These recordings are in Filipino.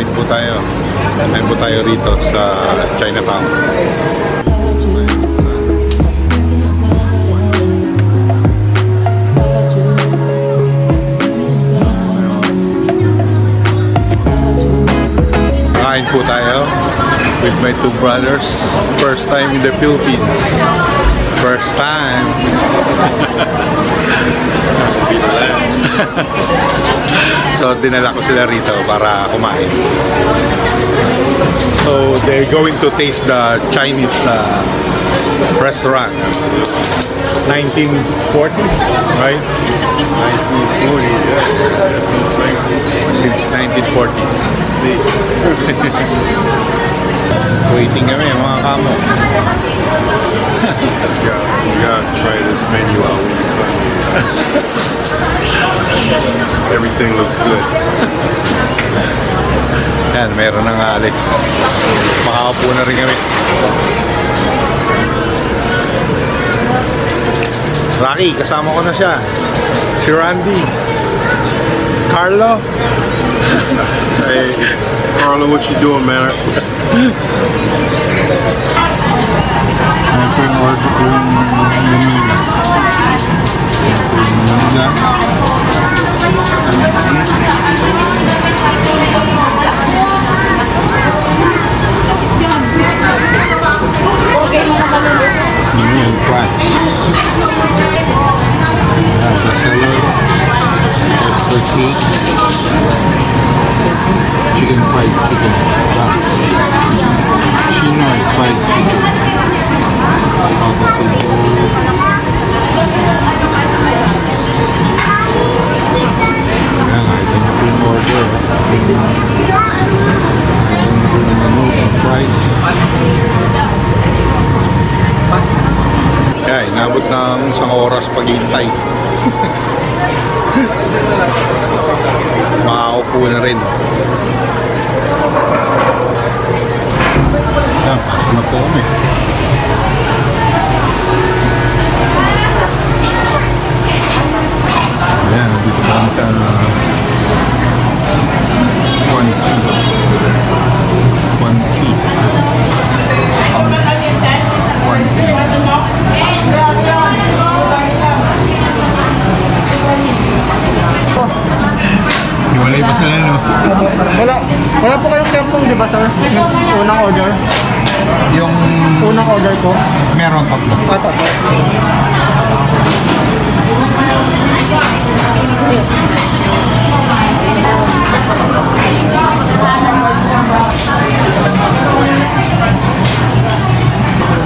kain po tayo. Kain po tayo rito sa Chinatown. Kain po tayo with my two brothers. First time in the Philippines. First time. so, dinala ko sila rito para kumain. So, they're going to taste the Chinese uh, restaurant. 1940s, right? 1940, yeah. yeah since 1940. Since 1940s. See, Waiting kami, mga kamo. gotta, you gotta try this menu out when you come here. Everything looks good. Yan, meron nang alis. Makakapo na rin kami. Rocky, kasama ko na siya. Si Randy. Carlo. Hey, Carlo, what you doing, man? Ko yung Manila. 지금과일출근하셨어 요？ 신호앤과일출근 하？ Makakaupo na rin. Ayan, pasok na po kami. Pa sila, no? Wala, wala po kayong tempong, di ba sir? Yung unang order. Yung Unang order ko. meron tatlo. Ito po.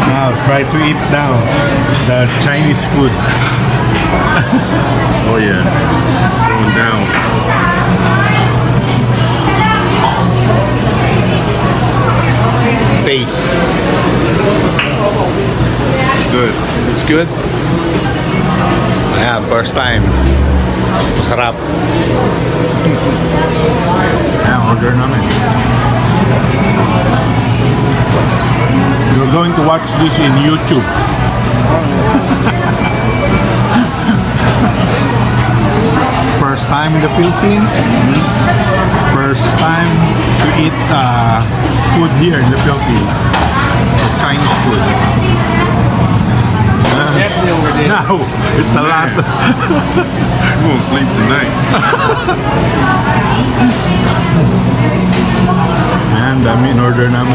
Now, try to eat now the Chinese food. Oh, yeah. It's going down. Good. Ayan, first time. Masarap. Ayan, order namin. You're going to watch this in YouTube. First time in the Philippines. First time to eat uh, food here in the Philippines. Chinese food. No, it's the lot. I'm going to sleep tonight. Man, I'm in order namin.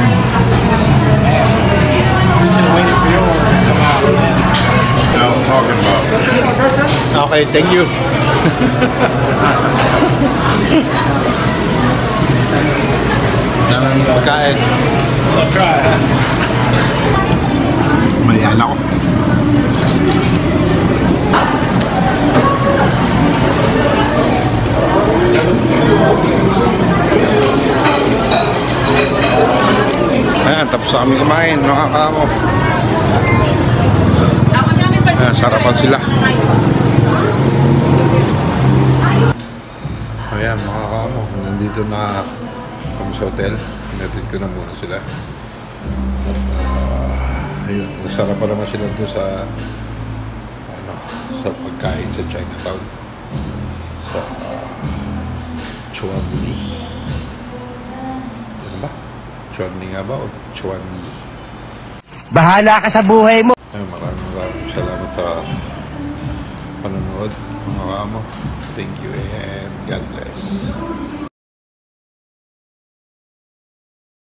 I'm just waiting for your order to come out. That I was talking about. Okay, thank you. Pagkain. I'll try. Malala ko. Ayan, tapos kami kumain, mga kamo. Ayan, sarapan sila. Ayan, mga kamo, nandito na kami sa hotel. Pinatid ko na muna sila. At, ayun, nagsarapan naman sila doon sa ano, sa pagkain sa Chinatown. Sa uh, Chuanli. Ano ba? Chuanli nga ba o Chuanli? Bahala ka sa buhay mo. Ay, maraming maraming salamat sa panonood, mga kamo. Thank you and God bless.